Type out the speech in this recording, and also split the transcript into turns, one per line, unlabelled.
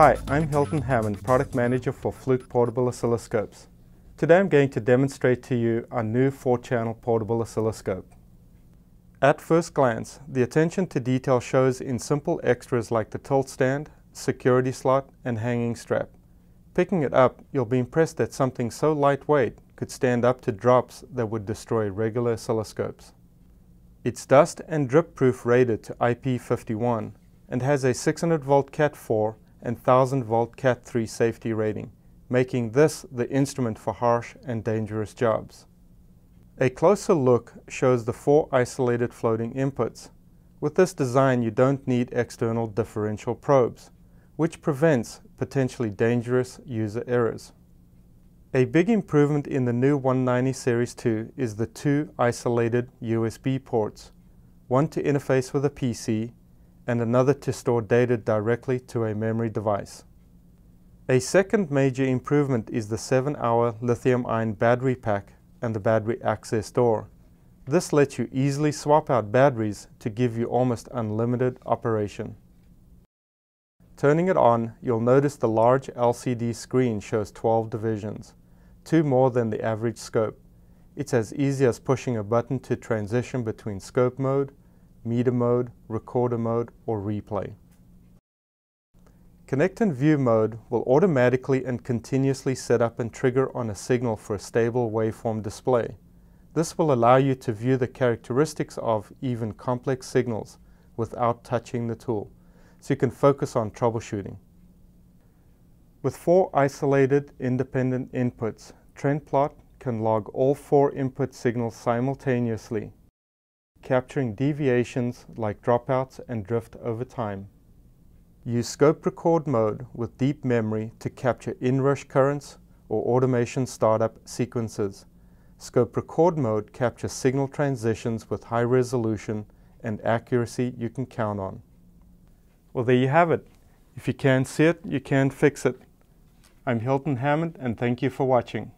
Hi, I'm Hilton Hammond, Product Manager for Fluke Portable Oscilloscopes. Today I'm going to demonstrate to you our new 4-channel portable oscilloscope. At first glance, the attention to detail shows in simple extras like the tilt stand, security slot, and hanging strap. Picking it up, you'll be impressed that something so lightweight could stand up to drops that would destroy regular oscilloscopes. It's dust and drip proof rated to IP51 and has a 600 volt Cat4 and 1000 volt Cat3 safety rating, making this the instrument for harsh and dangerous jobs. A closer look shows the four isolated floating inputs. With this design you don't need external differential probes, which prevents potentially dangerous user errors. A big improvement in the new 190 Series 2 is the two isolated USB ports, one to interface with a PC and another to store data directly to a memory device. A second major improvement is the 7-hour lithium-ion battery pack and the battery access door. This lets you easily swap out batteries to give you almost unlimited operation. Turning it on, you'll notice the large LCD screen shows 12 divisions two more than the average scope. It's as easy as pushing a button to transition between scope mode, meter mode, recorder mode, or replay. Connect and View mode will automatically and continuously set up and trigger on a signal for a stable waveform display. This will allow you to view the characteristics of even complex signals without touching the tool, so you can focus on troubleshooting. With four isolated independent inputs, TrendPlot can log all four input signals simultaneously, capturing deviations like dropouts and drift over time. Use Scope Record mode with deep memory to capture inrush currents or automation startup sequences. Scope Record mode captures signal transitions with high resolution and accuracy you can count on. Well, there you have it. If you can't see it, you can't fix it. I'm Hilton Hammond and thank you for watching.